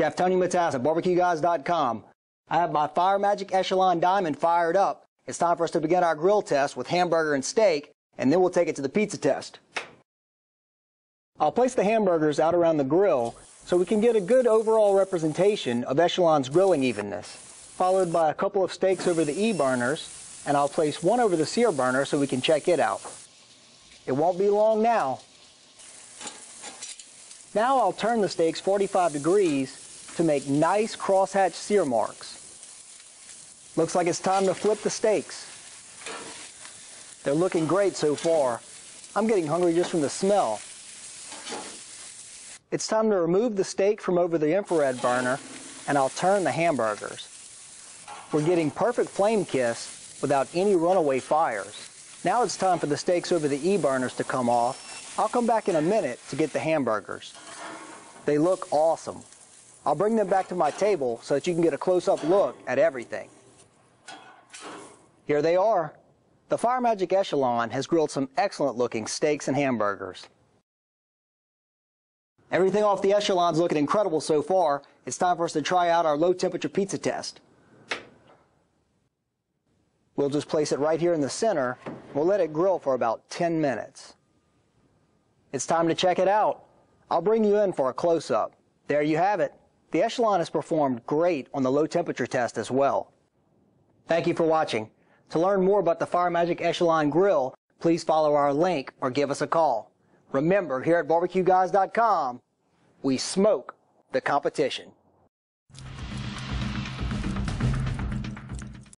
Chef Tony Matas at barbecueguys.com. I have my Fire Magic Echelon Diamond fired up. It's time for us to begin our grill test with hamburger and steak, and then we'll take it to the pizza test. I'll place the hamburgers out around the grill so we can get a good overall representation of Echelon's grilling evenness, followed by a couple of steaks over the E-burners, and I'll place one over the sear burner so we can check it out. It won't be long now. Now I'll turn the steaks 45 degrees to make nice crosshatch sear marks. Looks like it's time to flip the steaks. They're looking great so far. I'm getting hungry just from the smell. It's time to remove the steak from over the infrared burner and I'll turn the hamburgers. We're getting perfect flame kiss without any runaway fires. Now it's time for the steaks over the E-burners to come off. I'll come back in a minute to get the hamburgers. They look awesome. I'll bring them back to my table so that you can get a close-up look at everything. Here they are. The Fire Magic Echelon has grilled some excellent looking steaks and hamburgers. Everything off the Echelon's looking incredible so far. It's time for us to try out our low temperature pizza test. We'll just place it right here in the center. We'll let it grill for about 10 minutes. It's time to check it out. I'll bring you in for a close-up. There you have it. The Echelon has performed great on the low temperature test as well. Thank you for watching. To learn more about the Fire Magic Echelon Grill, please follow our link or give us a call. Remember, here at barbecueguys.com, we smoke the competition.